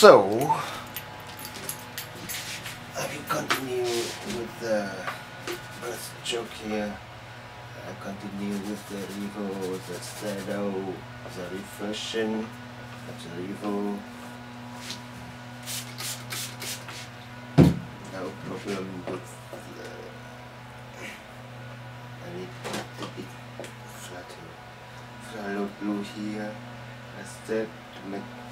So, I will continue with the first joke here. I continue with the evil, the shadow, the reflection the evil. No problem with the. I need to a bit flatter, follow blue here. Instead, to make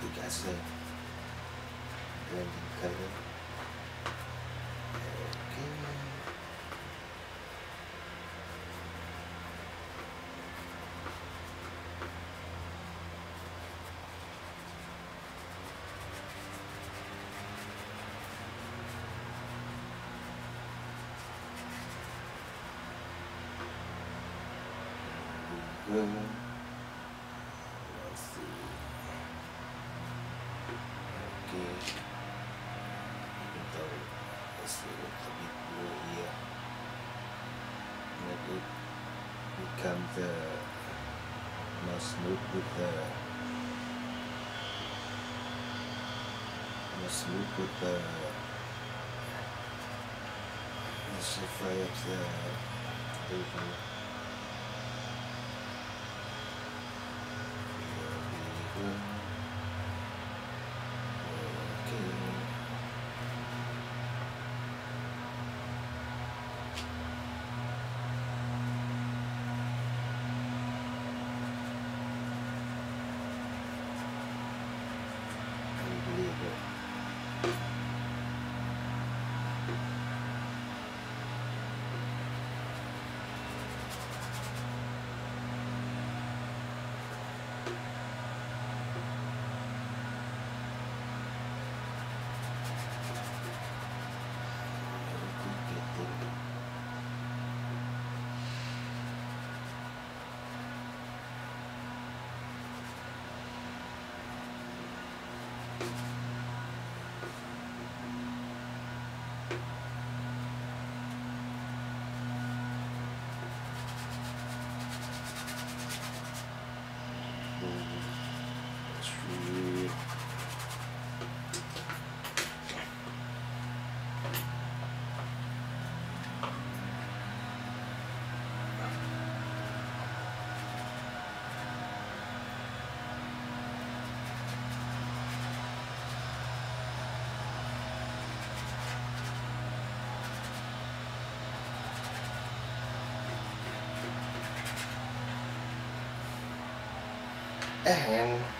the Picasso blending. Okay. Okay. Even though it's a little bit blue here, let it become the more smooth with the more smooth with the surface of the paper. True. And eh